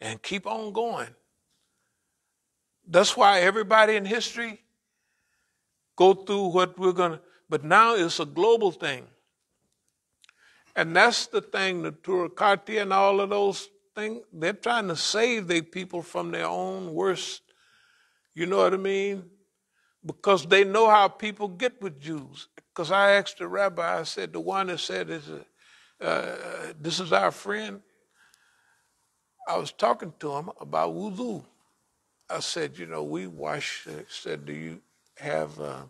and keep on going. That's why everybody in history go through what we're going to, but now it's a global thing. And that's the thing, the Turkati and all of those things, they're trying to save their people from their own worst, you know what I mean? Because they know how people get with Jews. Because I asked the rabbi, I said, the one that said, is, uh, this is our friend. I was talking to him about wudu. I said, you know, we wash, I said, do you have, uh,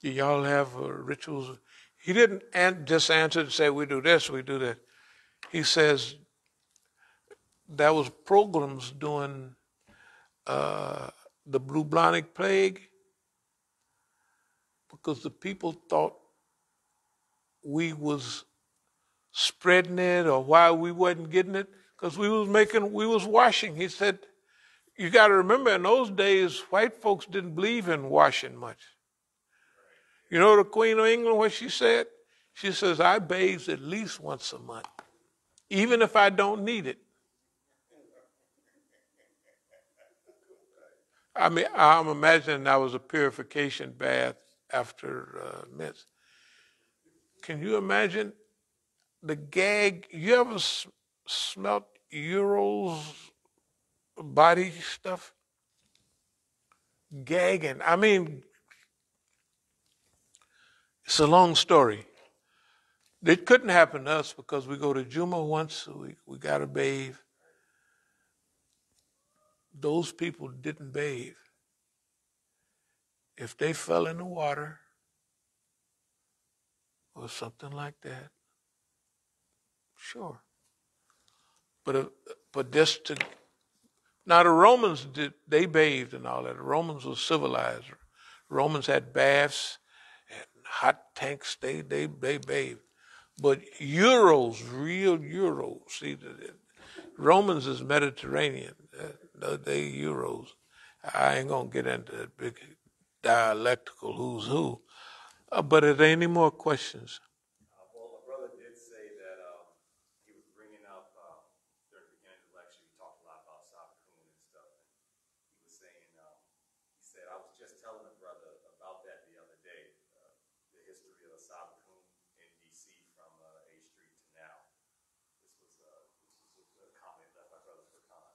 do y'all have uh, rituals? He didn't an- just answer and say, we do this, we do that. He says, there was programs during uh, the bubonic plague because the people thought we was spreading it or why we wasn't getting it because we was making we was washing. He said you got to remember in those days white folks didn't believe in washing much. You know the queen of england what she said? She says i bathe at least once a month even if i don't need it. I mean i'm imagining that was a purification bath after uh, can you imagine the gag? You ever s- smelt Euro's body stuff? Gagging. I mean, it's a long story. It couldn't happen to us because we go to Juma once a week. We got to bathe. Those people didn't bathe. If they fell in the water or something like that, Sure. But uh, but just to now the Romans did they bathed and all that. The Romans were civilized. Romans had baths and hot tanks. They they they bathed. But Euros, real Euros. See, the, Romans is Mediterranean. Uh, they Euros. I ain't gonna get into that big dialectical who's who. Uh, but are there any more questions? Uh, well, a brother did say that um, he was bringing up um, during the beginning of the lecture. He talked a lot about Sabiqun and stuff. And he was saying, um, he said, I was just telling a brother about that the other day, uh, the history of Sabiqun in D.C. from uh, A Street to now. This was, uh, this was a comment left by Brother Furkan.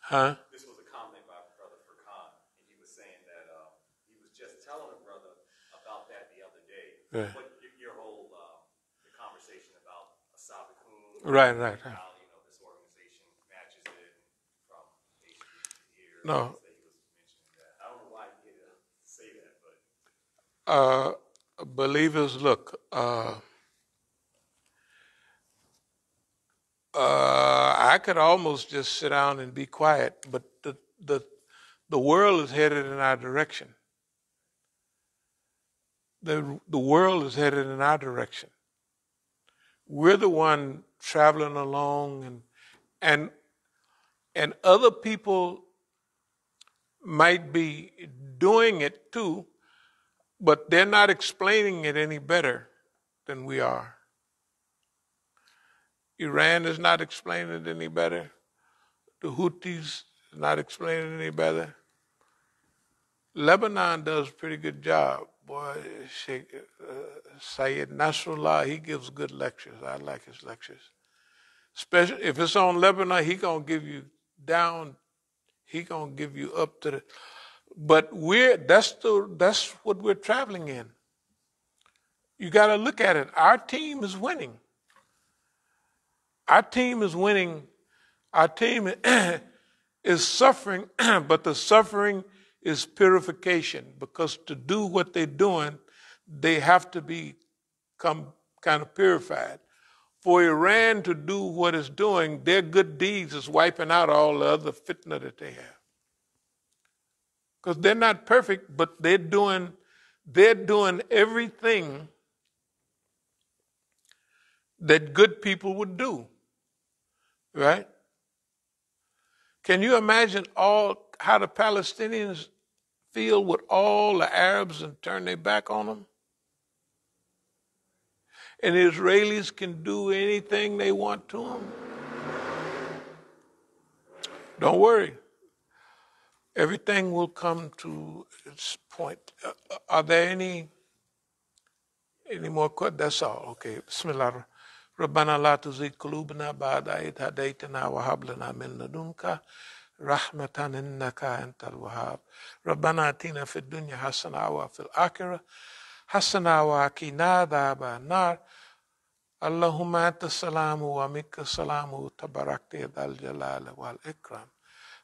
Huh? This was a comment by Brother Furkan, and he was saying that um, he was just telling a brother about that the other day. Right. What your, whole the conversation about As-Sabiqun, Right, right, right. how you know this organization matches it from A Street to here. No. That he was mentioning that. I don't know why he had to say that, but uh, believers, look, uh, uh, I could almost just sit down and be quiet, but the, the, the world is headed in our direction. The, the world is headed in our direction. We're the one traveling along and, and, and other people might be doing it too, but they're not explaining it any better than we are. Iran is not explaining it any better. The Houthis not explaining it any better. Lebanon does a pretty good job. Boy, Sheikh uh, Syed Nasrallah, he gives good lectures. I like his lectures. Especially if it's on Lebanon, he gonna give you down. He gonna give you up to the. But we're that's the that's what we're traveling in. You got to look at it. Our team is winning. Our team is winning. Our team is suffering, but the suffering is purification because to do what they're doing, they have to become kind of purified. For Iran to do what it's doing, their good deeds is wiping out all the other fitna that they have. Because they're not perfect, but they're doing they're doing everything that good people would do. Right? Can you imagine all how the Palestinians feel with all the Arabs and turn their back on them? and the Israelis can do anything they want to them. Don't worry. Everything will come to its point. Uh, are there any any more questions? That's all. Okay. Bismillah. ربنا لا تزغ قلوبنا بعد إذ هديتنا وهب لنا من لدنك رحمة إنك أنت الوهاب ربنا آتنا في الدنيا حسنة وفي الآخرة حسنة وقنا عذاب النار اللهم أنت السلام ومنك السلام تباركت ذا الجلال والإكرام